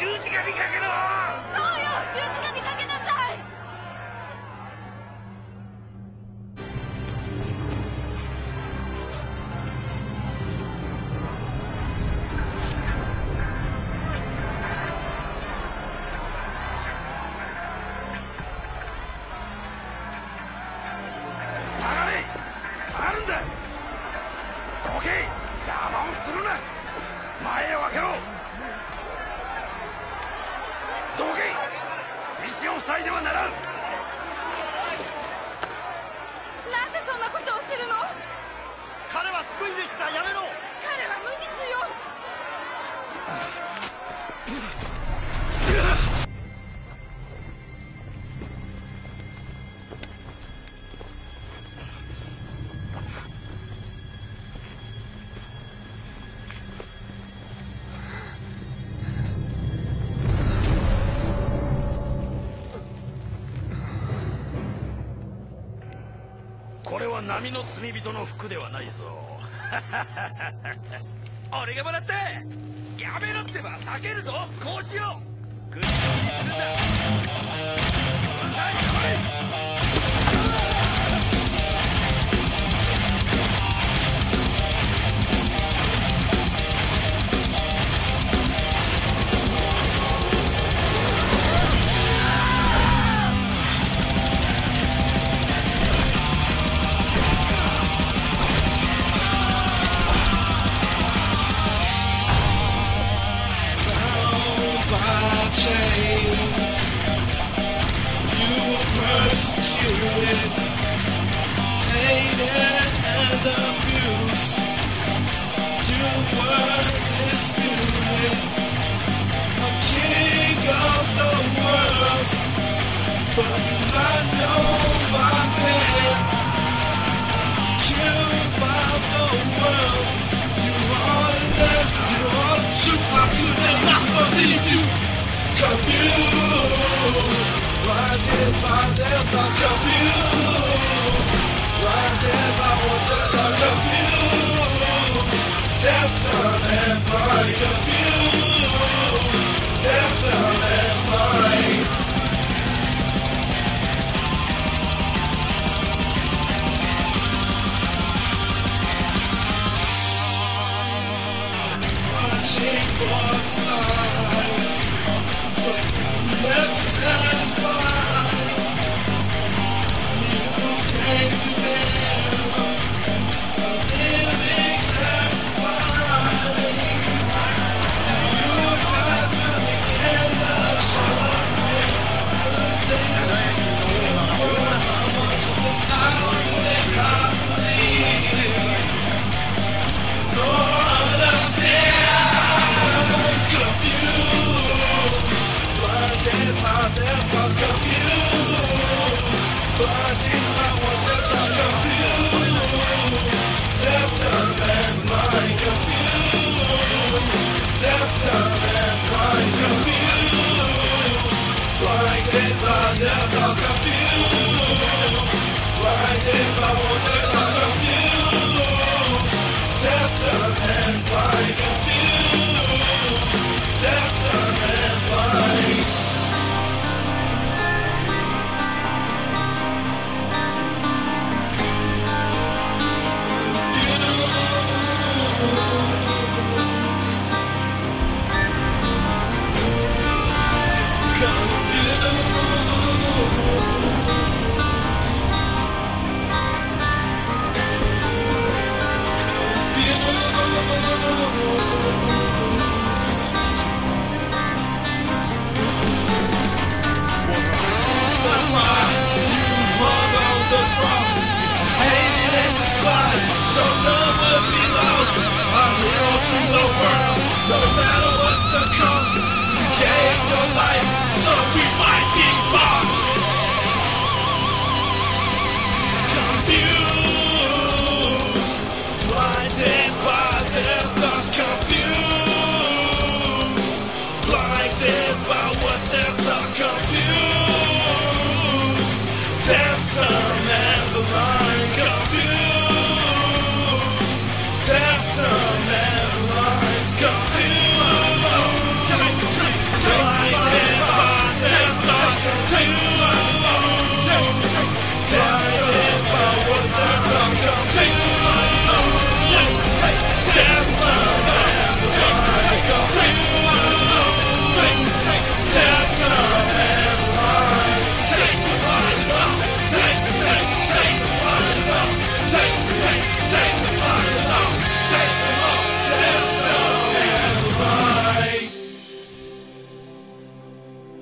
十字架にかけろ。そうよ十字架にではならん。なぜそんなことをするの？彼は救い主だ。やめろは波の罪人の服ではないぞ。俺がもらったやめろってば避けるぞ。こうしよう。国をにするんだ。I wonder the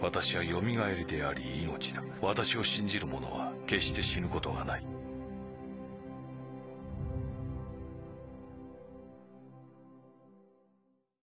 私はよみがえりであり命だ。私を信じる者は決して死ぬことがない。